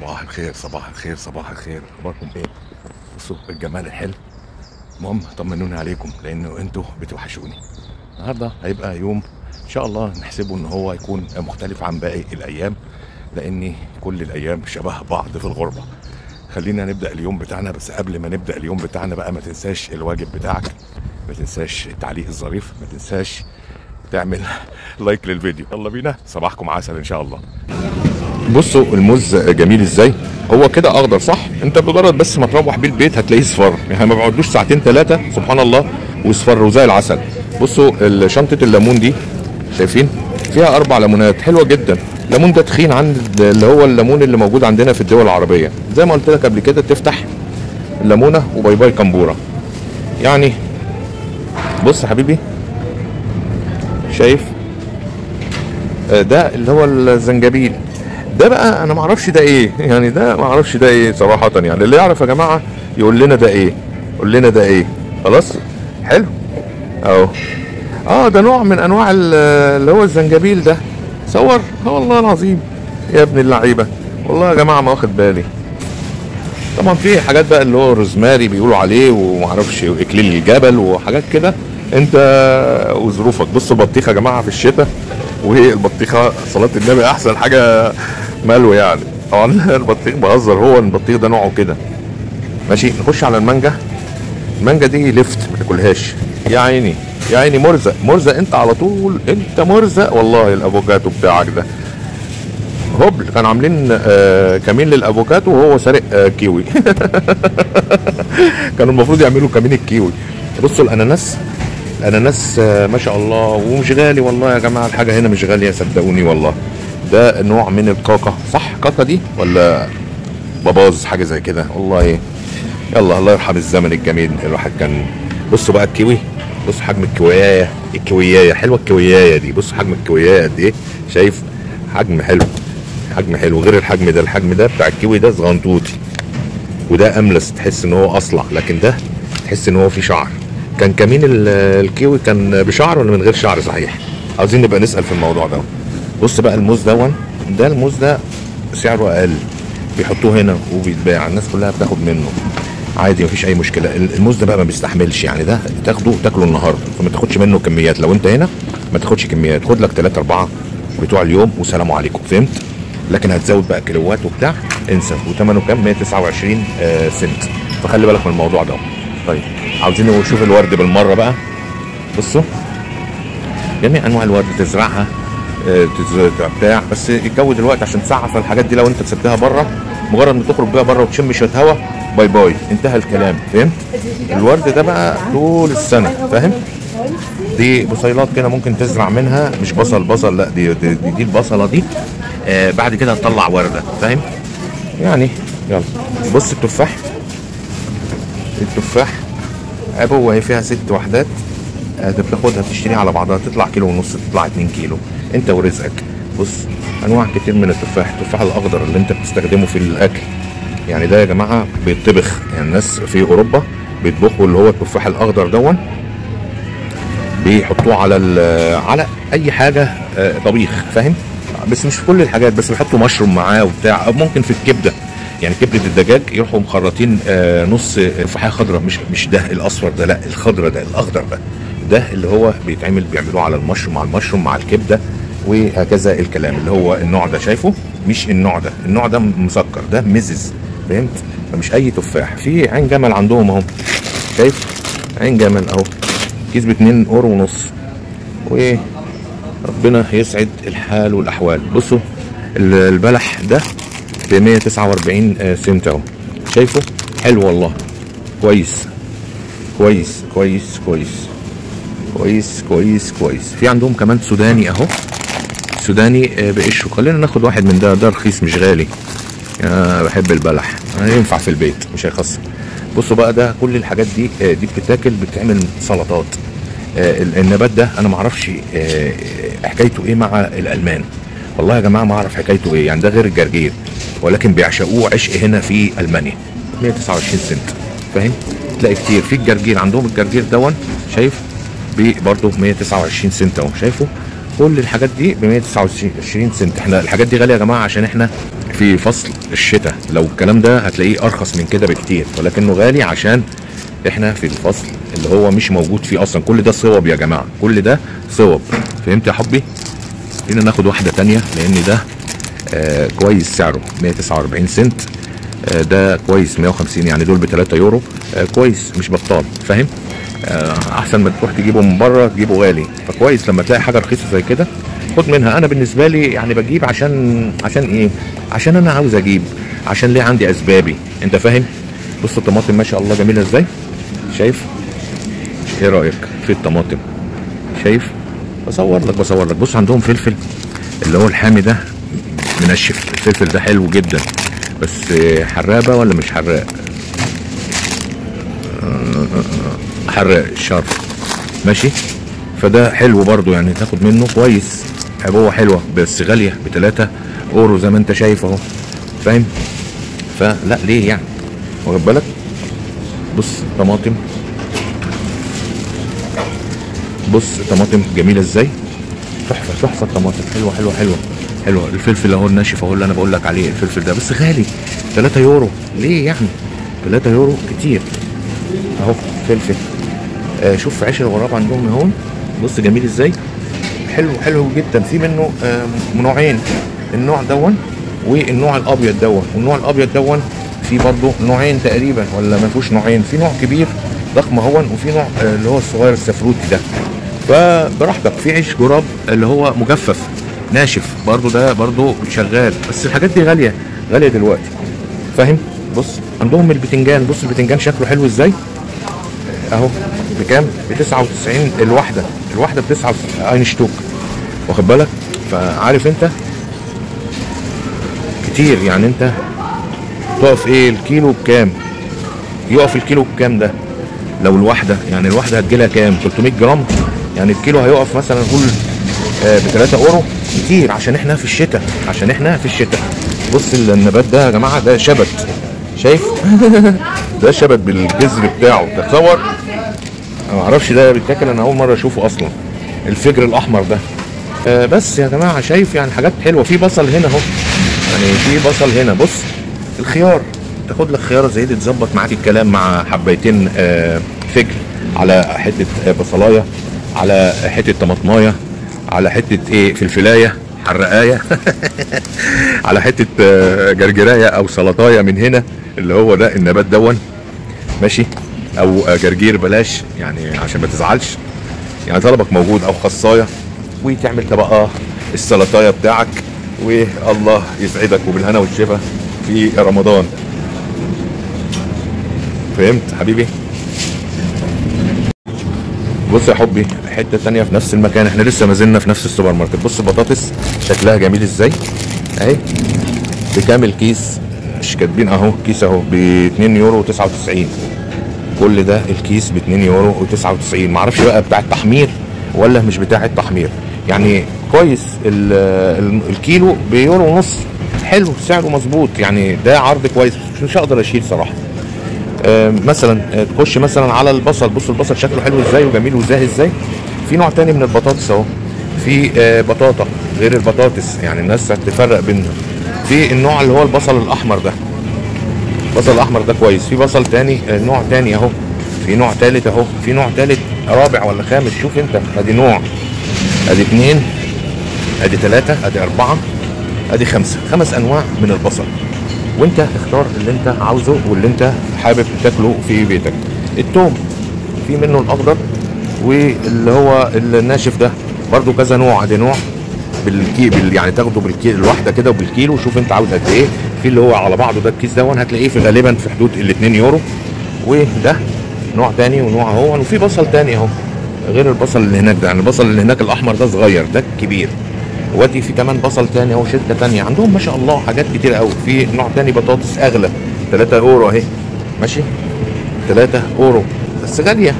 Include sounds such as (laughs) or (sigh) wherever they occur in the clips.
صباح الخير صباح الخير صباح الخير. أخباركم إيه؟ بصوا الجمال الحلو. المهم طمنوني عليكم لأنه أنتوا بتوحشوني. النهارده هيبقى يوم إن شاء الله نحسبه إن هو يكون مختلف عن باقي الأيام لأن كل الأيام شبه بعض في الغربة. خلينا نبدأ اليوم بتاعنا بس قبل ما نبدأ اليوم بتاعنا بقى ما تنساش الواجب بتاعك. ما تنساش التعليق الظريف. ما تنساش تعمل (laughs) لايك للفيديو. يلا بينا. صباحكم عسل إن شاء الله. بصوا الموز جميل إزاي؟ هو كده أخضر صح؟ أنت بمجرد بس ما تروح بيه البيت هتلاقيه اصفر يعني ما بيقعدوش ساعتين ثلاثة سبحان الله واصفر وزي العسل. بصوا شنطة الليمون دي شايفين؟ فيها أربع ليمونات حلوة جدا. الليمون ده تخين عن اللي هو الليمون اللي موجود عندنا في الدول العربية. زي ما قلت لك قبل كده تفتح الليمونة وباي باي كمبورة. يعني بص حبيبي شايف؟ آه، ده اللي هو الزنجبيل. ده بقى أنا ما أعرفش ده إيه. يعني ده ما أعرفش ده إيه صراحة يعني. اللي يعرف يا جماعة يقول لنا ده إيه. قول لنا ده إيه. خلاص؟ حلو. أهو. آه ده نوع من أنواع ال- اللي هو الزنجبيل ده. صور. آه والله العظيم. يا ابن اللعيبة. والله يا جماعة ما واخد بالي. طبعا في حاجات بقى اللي هو روزماري بيقولوا عليه ومعرفش اكليل الجبل وحاجات كده. أنت وظروفك. بصوا البطيخه يا جماعة في الشتاء. وهي البطيخة صلاة النبي أحسن حاجة. ملو يعني. طبعا البطيخ بهزر هو البطيخ ده نوعه كده. ماشي نخش على المانجا. المانجا دي لفت ما تاكلهاش. يا عيني يا عيني مرزق مرزق انت على طول انت مرزق. والله الأفوكاتو بتاعك ده. هوبل كانوا عاملين آه كمين للأفوكاتو وهو سارق آه كيوي. (laughs) كانوا المفروض يعملوا كمين الكيوي. بصوا الأناناس الأناناس آه ما شاء الله ومش غالي والله يا جماعة. الحاجة هنا مش غالية صدقوني والله. ده نوع من الكاكا. صح كاكا دي؟ ولا باباز حاجة زي كده؟ والله إيه يلا الله يرحم الزمن الجميل. الواحد كان بصوا بقى الكيوي. بص حجم الكويايه الكويايه حلوة الكويايه دي. بص حجم الكويايه قد إيه. شايف؟ حجم حلو حجم حلو. غير الحجم ده الحجم ده بتاع الكيوي ده صغنطوطي وده أملس تحس إن هو أصلع. لكن ده تحس إن هو فيه شعر. كان كمين ال- الكيوي كان بشعر ولا من غير شعر؟ صحيح. عاوزين نبقى نسأل في الموضوع ده. بص بقى الموز دون. ده الموز ده سعره أقل. بيحطوه هنا وبيتباع. الناس كلها بتاخد منه. عادي مفيش أي مشكلة. الموز ده بقى ما بيستحملش يعني. ده تاخده تاكله النهارده. فما تاخدش منه كميات. لو انت هنا ما تاخدش كميات. خد لك 3 4 بتوع اليوم وسلام عليكم. فهمت؟ لكن هتزود بقى كيلوات وبتاع انسى. وثمنه كام؟ 129 آه، سنت. فخلي بالك من الموضوع ده. طيب عاوزين نشوف الورد بالمرة بقى؟ بصوا. جميع أنواع الورد تزرعها. تز- بتاع. بس الجو دلوقتي عشان ساقعة فالحاجات دي لو انت سبتها بره مجرد ما تخرج بيها بره وتشم شوية هوا bye bye. انتهى الكلام. فهمت؟ الورد ده بقى طول السنة. فاهم؟ دي بصيلات كده ممكن تزرع منها. مش بصل بصل لا دي دي, دي, دي البصلة دي. آه بعد كده تطلع وردة. فاهم؟ يعني يلا. بص التفاح. التفاح عبوه هي فيها ست وحدات. آه، ده بتاخدها تشتريها على بعضها تطلع كيلو ونص تطلع 2 كيلو. انت ورزقك. بص انواع كتير من التفاح التفاح الاخضر اللي انت بتستخدمه في الاكل. يعني ده يا جماعة بيطبخ. يعني الناس في اوروبا بيطبخوا اللي هو التفاح الاخضر دون. بيحطوه على على اي حاجة آه، طبيخ فاهم؟ بس مش في كل الحاجات بس بيحطوا مشروم معاه وبتاع. أو ممكن في الكبدة. يعني كبدة الدجاج يروحوا مخرطين آه، نص تفاحيه خضراء. مش مش ده الأصفر ده لا الخضراء ده الأخضر ده. ده اللي هو بيتعمل بيعملوه على المشروم مع المشروم مع الكبدة. وهكذا الكلام اللي هو النوع ده شايفه. مش النوع ده النوع ده مسكر ده مزز فهمت؟ فمش أي تفاح. في عين جمل عندهم أهو شايف؟ عين جمل أهو كيس ب 2 اورو ونص. وربنا يسعد الحال والأحوال. بصوا ال- البلح ده ب 149 آه، سنت أهو. شايفه؟ حلو والله. كويس. كويس كويس كويس. كويس كويس كويس. في عندهم كمان سوداني أهو. سوداني آه، بقشره. خلينا ناخد واحد من ده. ده رخيص مش غالي. أنا بحب البلح. أنا ينفع في البيت مش هيخسر. بصوا بقى ده كل الحاجات دي آه، دي بتتاكل بتعمل سلطات. آه، ال- النبات ده أنا آه، حكايته إيه مع الألمان. والله يا جماعة ما أعرف حكايته إيه. يعني ده غير الجرجير ولكن بيعشقوه عشق هنا في ألمانيا. 129 سنت. فاهم؟ تلاقي كتير. في الجرجير عندهم الجرجير دون شايف؟ برضه 129 سنت أهو شايفه؟ كل الحاجات دي ب 129 سنت. إحنا الحاجات دي غالية يا جماعة عشان إحنا في فصل الشتاء. لو الكلام ده هتلاقيه أرخص من كده بكتير ولكنه غالي عشان إحنا في الفصل اللي هو مش موجود فيه أصلا. كل ده صوب يا جماعة كل ده صوب. فهمت يا حبي؟ خلينا ناخد واحدة تانية لأن ده آه كويس سعره 149 سنت. آه ده كويس 150 يعني دول ب 3 يورو. آه كويس مش بطال. فاهم؟ أحسن ما تروح تجيبه من بره تجيبه غالي. فكويس لما تلاقي حاجة رخيصة زي كده. خد منها. أنا بالنسبة لي يعني بجيب عشان عشان إيه؟ عشان أنا عاوز أجيب. عشان ليه عندي أسبابي. أنت فاهم؟ بص الطماطم ما شاء الله جميلة إزاي؟ شايف؟ إيه رأيك في الطماطم؟ شايف؟ بصور لك بصور لك. بص عندهم فلفل اللي هو الحامي ده. منشف. الفلفل ده حلو جدا. بس حرابه ولا مش حراق حراق الشرف. ماشي؟ فده حلو برضو يعني تاخد منه كويس. عبوه حلوة بس غالية ب 3 أورو زي ما أنت شايف أهو. فاهم؟ فلا ليه يعني؟ واخد بالك؟ بص طماطم. بص طماطم جميلة إزاي؟ تحفة تحفة الطماطم. حلوة حلوة حلوة. حلوة. الفلفل أهو الناشف أهو اللي أنا بقول لك عليه الفلفل ده. بس غالي. 3 يورو. ليه يعني؟ 3 يورو كتير. أهو فلفل. آه شوف عيش الغراب عندهم اهو بص جميل إزاي. حلو حلو جدا. في منه آه نوعين. النوع دون والنوع الأبيض دون. والنوع الأبيض دون في برضه نوعين تقريبا ولا ما فيهوش نوعين. في نوع كبير ضخم هون وفي نوع آه اللي هو الصغير السفروتي ده. فبراحتك في عيش جراب اللي هو مجفف ناشف. برضه ده برضه شغال. بس الحاجات دي غالية غالية دلوقتي. فاهم؟ بص عندهم البتنجان. بص البتنجان شكله حلو إزاي. أهو. بكام؟ ب 99 الواحدة. الواحدة ب 9 أينشتوك. واخد بالك؟ فعارف أنت؟ كتير يعني أنت. تقف إيه؟ الكيلو بكام؟ يقف الكيلو بكام ده؟ لو الواحدة يعني الواحدة هتجيلها كام؟ 300 جرام؟ يعني الكيلو هيقف مثلا نقول آه ب 3 أورو؟ كتير عشان إحنا في الشتاء. عشان إحنا في الشتاء. بص النبات ده يا جماعة ده شبت. شايف؟ (laughs) ده شبت بالجذر بتاعه. تتصور؟ أنا ما أعرفش ده بيتاكل أنا أول مرة أشوفه أصلا الفجر الأحمر ده. آه بس يا جماعة شايف يعني حاجات حلوة. في بصل هنا أهو. يعني في بصل هنا. بص الخيار. تاخد لك خياره زي دي تظبط معاك الكلام مع حبايتين آه فجر. على حتة آه بصلاية على حتة طماطماية على حتة إيه فلفلاية حرقاية. (laughs) على حتة آه جرجراية أو سلطاية من هنا اللي هو ده النبات دون. ماشي؟ أو جرجير بلاش يعني عشان ما تزعلش. يعني طلبك موجود أو خصاية وتعمل طبقة السلطاية بتاعك والله يسعدك وبالهنا والشفا في رمضان. فهمت حبيبي؟ بص يا حبي حتة تانية في نفس المكان إحنا لسه ما زلنا في نفس السوبر ماركت. بص البطاطس شكلها جميل إزاي؟ أهي بكام الكيس مش كاتبين أهو كيس أهو ب 2 يورو 99 كل ده الكيس ب 2 يورو و99 معرفش بقى بتاع التحمير ولا مش بتاع التحمير يعني كويس ال ال الكيلو بيورو ونص. حلو سعره مظبوط. يعني ده عرض كويس مش هقدر اشيل صراحة. آه مثلا آه تخش مثلا على البصل. بص البصل شكله حلو إزاي وجميل وزاهي إزاي. في نوع تاني من البطاطس اهو. في آه بطاطا غير البطاطس. يعني الناس تفرق بينهم. في النوع اللي هو البصل الأحمر ده. البصل الأحمر ده كويس. في بصل تاني نوع تاني أهو. في نوع تالت أهو. في نوع تالت رابع ولا خامس؟ شوف أنت. أدي نوع. أدي اتنين. أدي تلاتة. أدي أربعة. أدي خمسة. خمس أنواع من البصل. وأنت اختار اللي أنت عاوزه واللي أنت حابب تاكله في بيتك. التوم في منه الأخضر واللي هو الناشف ده. برضو كذا نوع. أدي نوع بالكي بال يعني تاخده بالكيلو الواحدة كده وبالكيلو. شوف أنت عاوز قد إيه. في اللي هو على بعضه ده الكيس دون هتلاقيه في غالبا في حدود ال 2 يورو. وده نوع تاني ونوع اهو. وفي بصل تاني اهو غير البصل اللي هناك ده. يعني البصل اللي هناك الأحمر ده صغير ده كبير. ودي في كمان بصل تاني اهو شركة تانية. عندهم ما شاء الله حاجات كتير قوي. في نوع تاني بطاطس أغلى 3 أورو اهي. ماشي؟ 3 أورو. بس غالية.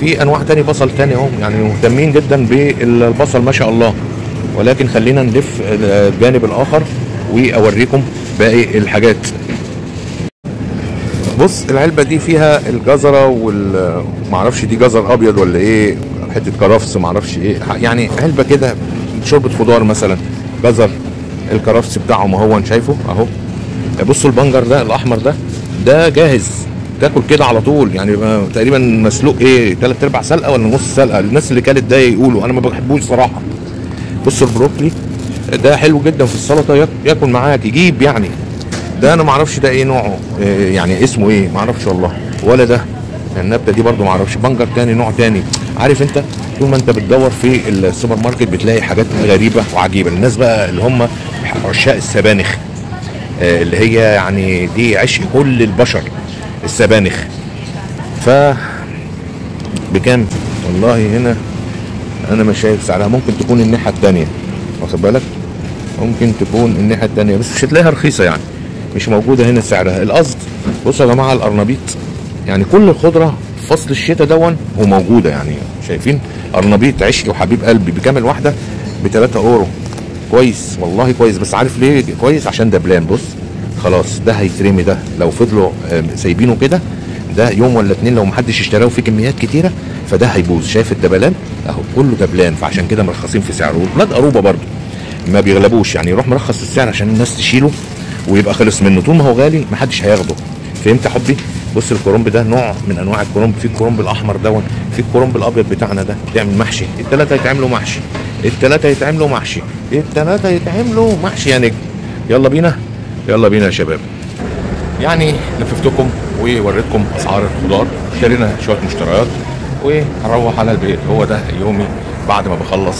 في أنواع تاني بصل تاني اهو. يعني مهتمين جدا بالبصل ما شاء الله. ولكن خلينا نلف الجانب الآخر وأوريكم باقي الحاجات. بص العلبة دي فيها الجزرة وال معرفش دي جزر أبيض ولا إيه حتة كرفس معرفش إيه. يعني علبة كده شوربة خضار مثلا جزر الكرفس بتاعه ما هو شايفه أهو. بصوا البنجر ده الأحمر ده ده جاهز. تاكل كده على طول يعني تقريبا مسلوق إيه ثلاث أرباع سلقة ولا نص سلقة؟ الناس اللي كانت ده يقولوا أنا ما بحبوش صراحة. بصوا البروكلي ده حلو جدا في السلطة ياك- ياكل معاك يجيب يعني. ده أنا ما أعرفش ده إيه نوعه إيه يعني اسمه إيه ما أعرفش والله. ولا ده. النبتة دي برضو ما أعرفش بنجر تاني نوع تاني. عارف أنت؟ طول ما أنت بتدور في السوبر ماركت بتلاقي حاجات غريبة وعجيبة. الناس بقى اللي هم عشاق السبانخ آه، اللي هي يعني دي عشق كل البشر السبانخ. ف بكام؟ والله هنا أنا مش شايف سعرها ممكن تكون الناحية التانية. واخد بالك؟ ممكن تكون الناحية التانية. بس مش هتلاقيها رخيصة يعني. مش موجودة هنا سعرها. القصد بصوا يا جماعة القرنبيط يعني كل الخضرة فصل الشتاء دون وموجودة يعني. شايفين؟ قرنبيط عشقي وحبيب قلبي بكام الواحده ب 3 أورو. كويس. والله كويس. بس عارف ليه كويس؟ عشان دبلان بص خلاص ده هيترمي ده. لو فضلوا سايبينه كده ده يوم ولا اتنين لو محدش اشتراه في كميات كتيرة فده هيبوظ. شايف الدبلان؟ أهو كله دبلان فعشان كده مرخصين في سعره. والولاد قروبه برضو. ما بيغلبوش. يعني يروح مرخص السعر عشان الناس تشيله ويبقى خلص منه. طول ما هو غالي محدش هياخده. فهمت يا حبي؟ بص الكرنب ده نوع من أنواع الكرنب. في الكرنب الأحمر دون في الكرنب الأبيض بتاعنا ده بيعمل محشي. الثلاثه يتعملوا محشي. الثلاثه يتعملوا محشي. الثلاثه يتعملوا محشي يا نجم. يلا بينا. يلا بينا يا شباب. يعني لففتكم ووريتكم أسعار الخضار. اشترينا شوية مشتريات وهروح على البيت. هو ده يومي بعد ما بخلص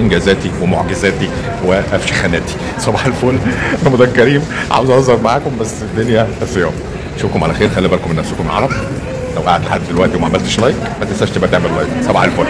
إنجازاتي ومعجزاتي وأفشخاناتي. صباح الفل. رمضان كريم. عاوز أهزر معاكم بس الدنيا صيام أشوفكم على خير. خلي بالكم من نفسكم يا عرب لو قاعد لحد دلوقتي وما عملتش like ما تنساش تبقى تعمل like. صباح الفل.